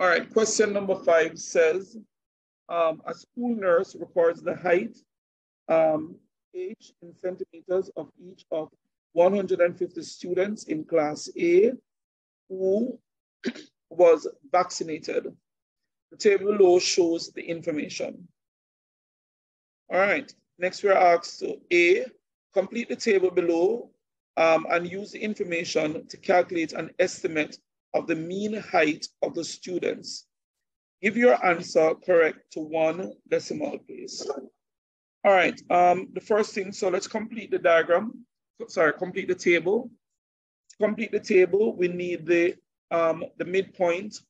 All right, question number five says, um, a school nurse records the height, um, age in centimeters of each of 150 students in class A who was vaccinated. The table below shows the information. All right, next we're asked to A, complete the table below um, and use the information to calculate an estimate of the mean height of the students. Give your answer correct to one decimal place. All right, um, the first thing, so let's complete the diagram. Sorry, complete the table. To complete the table, we need the, um, the midpoint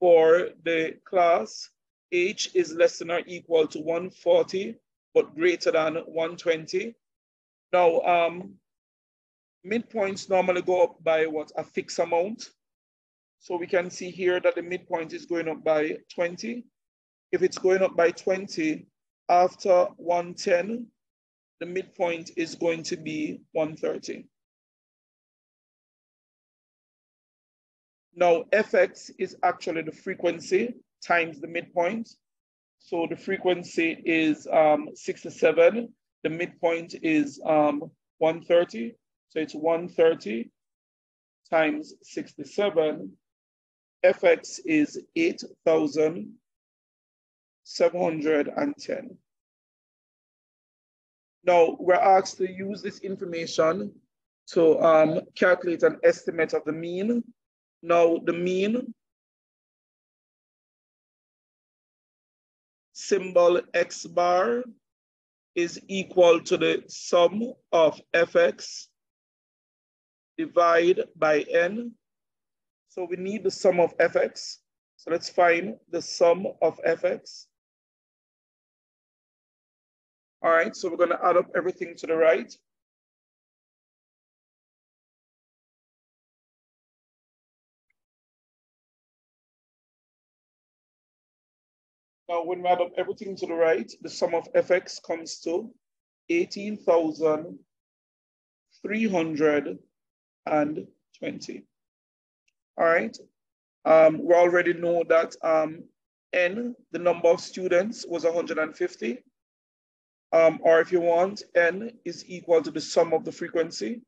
for the class. H is less than or equal to 140, but greater than 120. Now, um, midpoints normally go up by what, a fixed amount. So we can see here that the midpoint is going up by 20. If it's going up by 20, after 110, the midpoint is going to be 130. Now, fx is actually the frequency times the midpoint. So the frequency is um, 67. The midpoint is um, 130. So it's 130 times 67. Fx is 8,710. Now, we're asked to use this information to um, calculate an estimate of the mean. Now, the mean symbol x bar is equal to the sum of fx divide by n. So we need the sum of fx. So let's find the sum of fx. All right, so we're gonna add up everything to the right. Now, when we add up everything to the right, the sum of fx comes to 18,320. All right. Um, we already know that um, n, the number of students, was 150. Um, or if you want, n is equal to the sum of the frequency.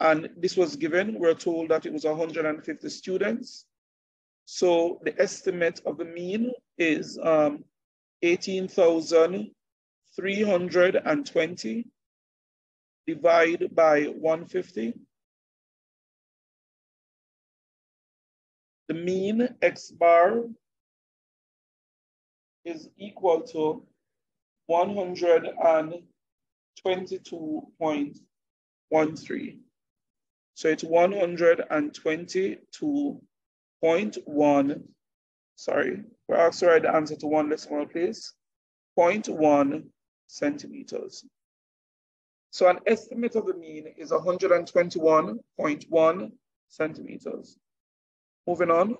And this was given, we're told that it was 150 students. So the estimate of the mean is um, 18,320 divided by 150. The mean X bar is equal to 122.13. So it's 122 0.1, sorry, we're asked to write the answer to one decimal place, 0.1 centimeters. So an estimate of the mean is 121.1 centimeters. Moving on.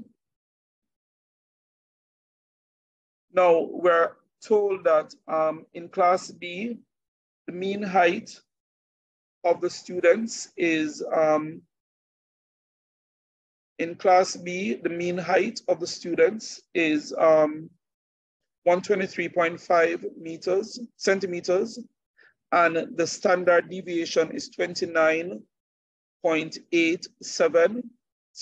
Now we're told that um, in class B, the mean height of the students is um, in class B, the mean height of the students is um, 123.5 meters, centimeters, and the standard deviation is 29.87.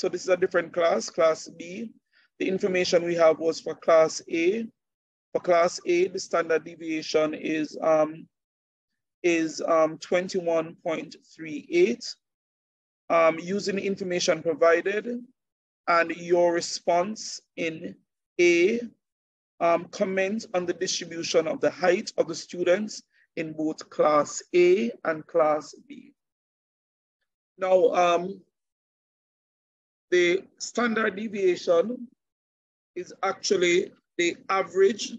So this is a different class, class B. The information we have was for class A. For class A, the standard deviation is, um, is um, 21.38 um, using the information provided and your response in A, um, comment on the distribution of the height of the students in both class A and class B. Now, um, the standard deviation is actually the average,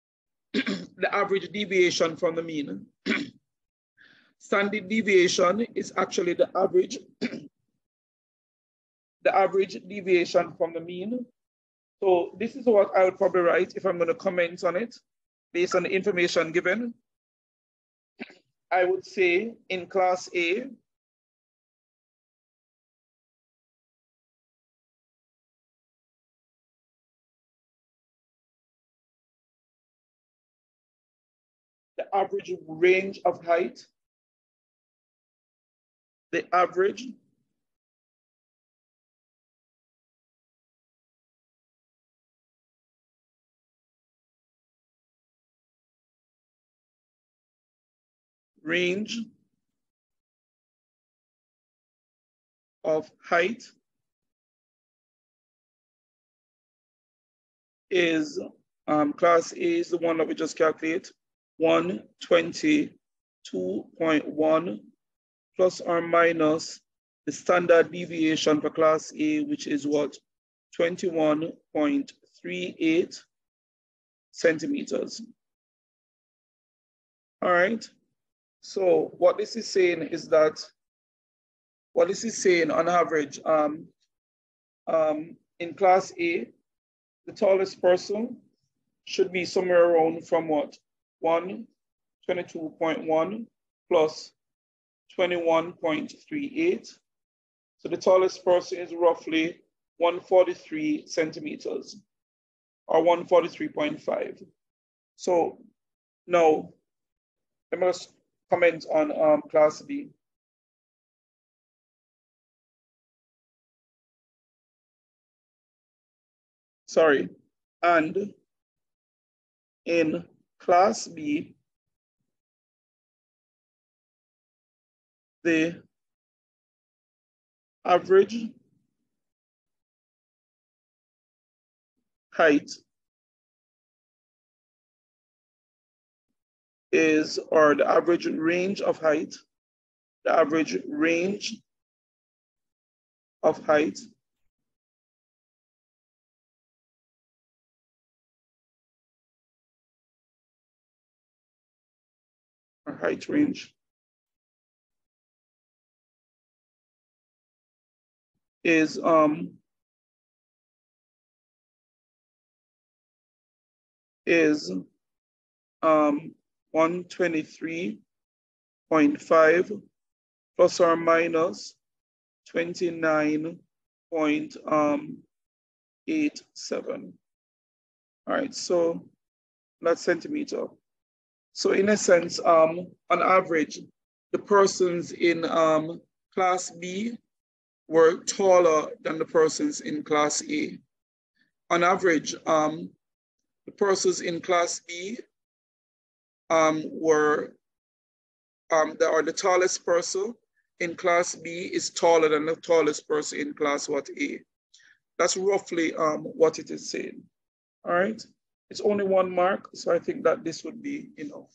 the average deviation from the mean. Standard deviation is actually the average, the average deviation from the mean. So this is what I would probably write if I'm going to comment on it based on the information given. I would say in class A, average range of height, the average? Range of height is um, class A is the one that we just calculate, 122.1 plus or minus the standard deviation for class A, which is what? 21.38 centimeters. All right. So what this is saying is that, what this is saying on average, um, um, in class A, the tallest person should be somewhere around from what? 122.1 plus 21.38. So the tallest person is roughly 143 centimeters or 143.5. So now, let me just comment on um, class B. Sorry, and in class B, the average height is, or the average range of height, the average range of height height range is um is um 123.5 plus or minus 29.87. Um, All right, so that's centimeter. So in a sense, um, on average, the persons in um, class B were taller than the persons in class A. On average, um, the persons in class B um, were, um, the, or the tallest person in class B is taller than the tallest person in class what A. That's roughly um, what it is saying, all right? It's only one mark, so I think that this would be enough.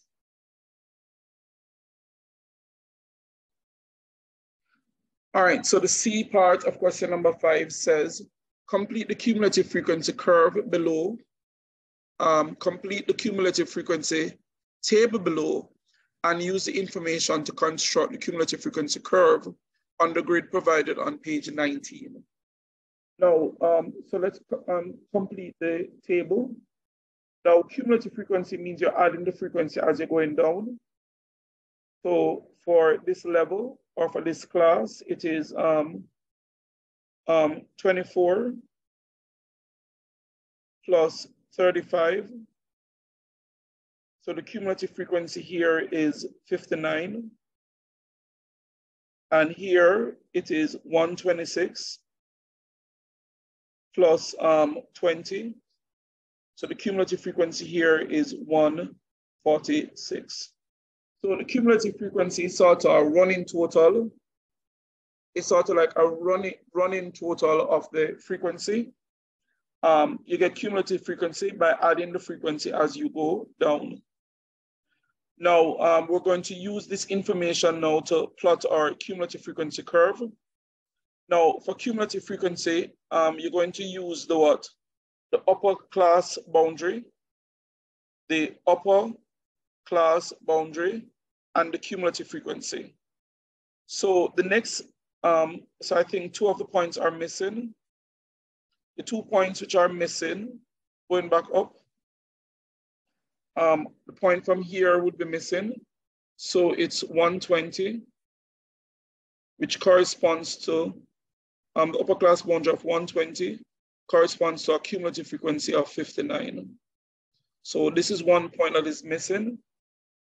All right, so the C part of question number five says, complete the cumulative frequency curve below. Um, complete the cumulative frequency table below and use the information to construct the cumulative frequency curve on the grid provided on page 19. Now, um, so let's um, complete the table. Now, cumulative frequency means you're adding the frequency as you're going down. So for this level or for this class, it is um, um, 24 plus 35 so the cumulative frequency here is 59. And here it is 126 plus um, 20. So the cumulative frequency here is 146. So the cumulative frequency is sort of a running total. It's sort of like a running, running total of the frequency. Um, you get cumulative frequency by adding the frequency as you go down. Now, um, we're going to use this information now to plot our cumulative frequency curve. Now, for cumulative frequency, um, you're going to use the what? The upper class boundary, the upper class boundary, and the cumulative frequency. So the next, um, so I think two of the points are missing. The two points which are missing, going back up, um, the point from here would be missing. So it's 120, which corresponds to um, the upper class boundary of 120 corresponds to a cumulative frequency of 59. So this is one point that is missing.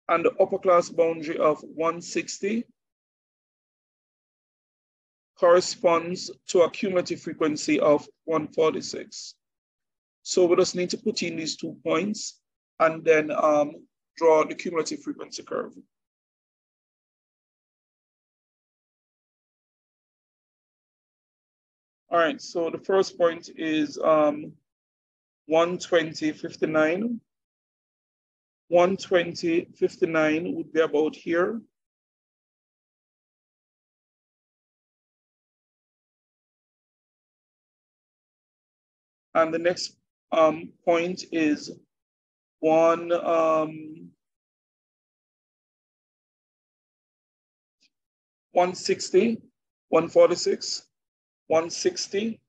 and the upper class boundary of 160 corresponds to a cumulative frequency of 146. So we just need to put in these two points and then um, draw the cumulative frequency curve. All right, so the first point is um, 120, 59. 120, 59 would be about here. And the next um, point is one um, 160, 146, 160,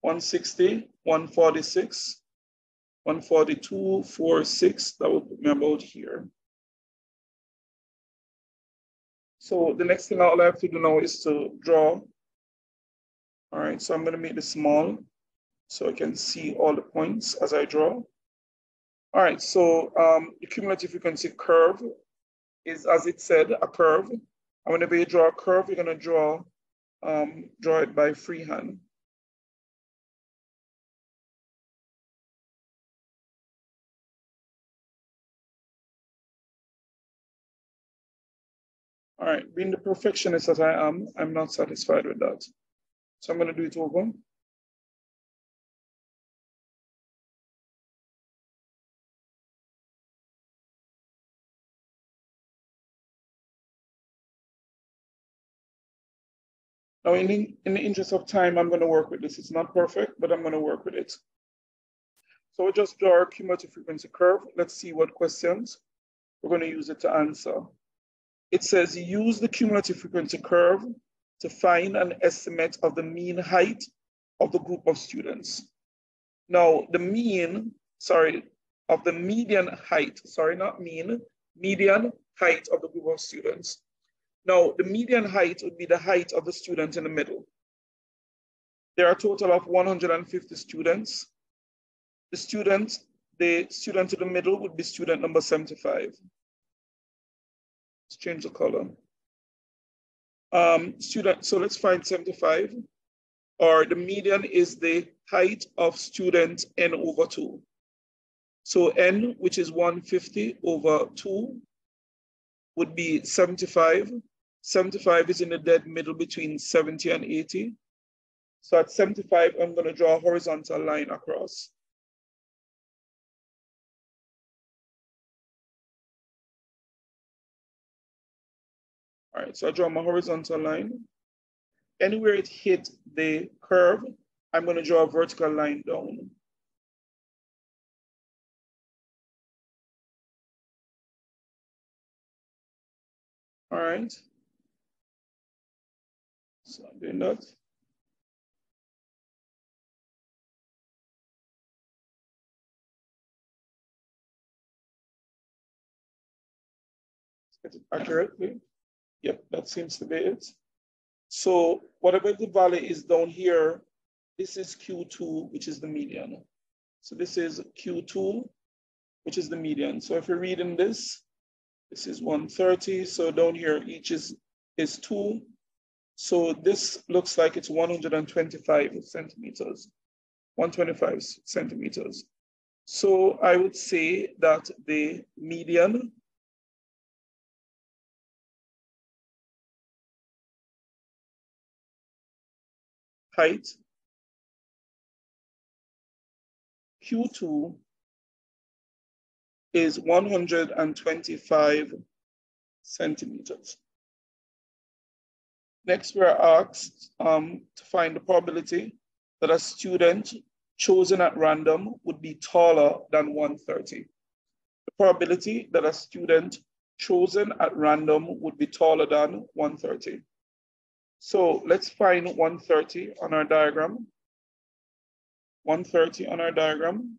160, 146, 142, 46, that would put me about here. So the next thing I'll have to do now is to draw. All right, so I'm gonna make this small so I can see all the points as I draw. All right, so um, the cumulative frequency curve is, as it said, a curve. And whenever you draw a curve, you're gonna draw, um, draw it by freehand. All right, being the perfectionist that I am, I'm not satisfied with that. So I'm gonna do it over. Now, in the, in the interest of time, I'm gonna work with this. It's not perfect, but I'm gonna work with it. So we just draw our cumulative frequency curve. Let's see what questions we're gonna use it to answer. It says use the cumulative frequency curve to find an estimate of the mean height of the group of students. Now, the mean, sorry, of the median height, sorry, not mean, median height of the group of students. Now, the median height would be the height of the student in the middle. There are a total of 150 students. The student, the student in the middle would be student number 75. Let's change the color. Um, student, so let's find 75, or the median is the height of student n over two. So n, which is 150 over two, would be 75. 75 is in the dead middle between 70 and 80. So at 75, I'm gonna draw a horizontal line across. All right, so I draw my horizontal line. Anywhere it hit the curve, I'm gonna draw a vertical line down. All right. So I'm doing that. Get it accurately. Yep, that seems to be it. So whatever the value is down here, this is Q2, which is the median. So this is Q2, which is the median. So if you're reading this, this is 130. So down here, each is, is two. So this looks like it's 125 centimeters, 125 centimeters. So I would say that the median height Q2 is 125 centimeters. Next, we're asked um, to find the probability that a student chosen at random would be taller than 130. The probability that a student chosen at random would be taller than 130. So let's find 130 on our diagram. 130 on our diagram.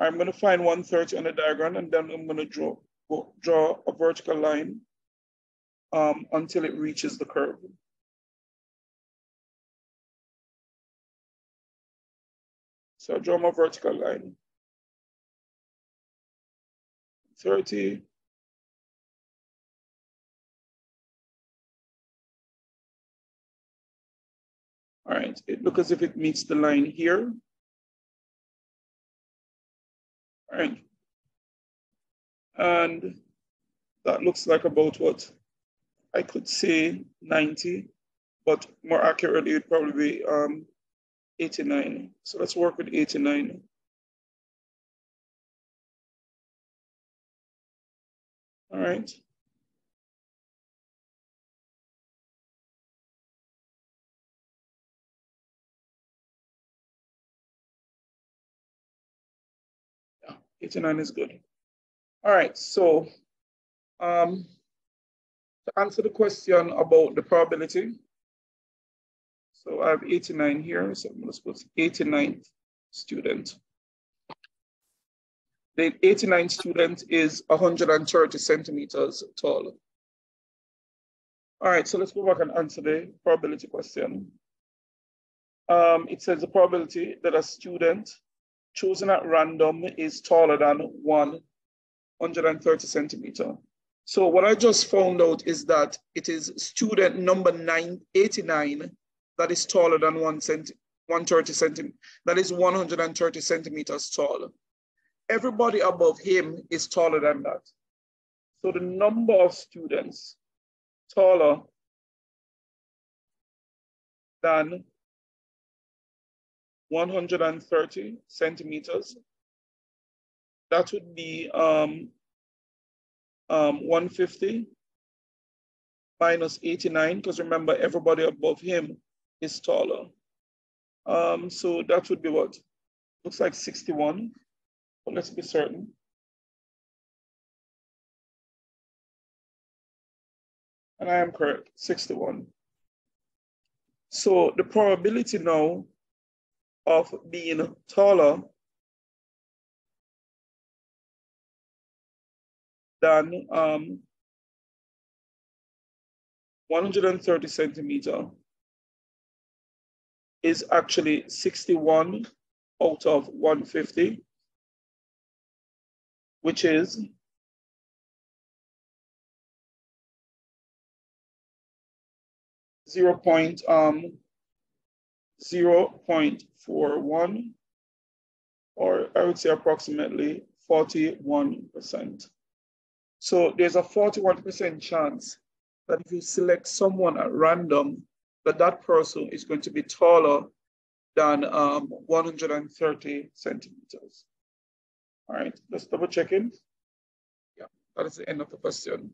I'm going to find 130 on the diagram and then I'm going to draw, draw a vertical line um, until it reaches the curve. So I draw my vertical line. 30. All right, it looks as if it meets the line here. All right. And that looks like about what I could say 90, but more accurately, it'd probably be um, 89. So let's work with 89. All right. Yeah, 89 is good. All right, so um, to answer the question about the probability, so I have 89 here, so I'm gonna put 89th student. The 89th student is 130 centimeters tall. All right, so let's go back and answer the probability question. Um, it says the probability that a student chosen at random is taller than 130 centimeter. So what I just found out is that it is student number 989 that is taller than one centi 130 centimeters, that is 130 centimeters tall. Everybody above him is taller than that. So the number of students taller than 130 centimeters, that would be um, um, 150 minus 89, because remember everybody above him is taller. Um, so that would be what? Looks like 61, but let's be certain. And I am correct, 61. So the probability now of being taller than um, 130 centimeter is actually 61 out of 150, which is zero point um zero point four one, or I would say approximately 41%. So there's a 41% chance that if you select someone at random that that person is going to be taller than um, 130 centimeters. All right, let's double check in. Yeah, that is the end of the question.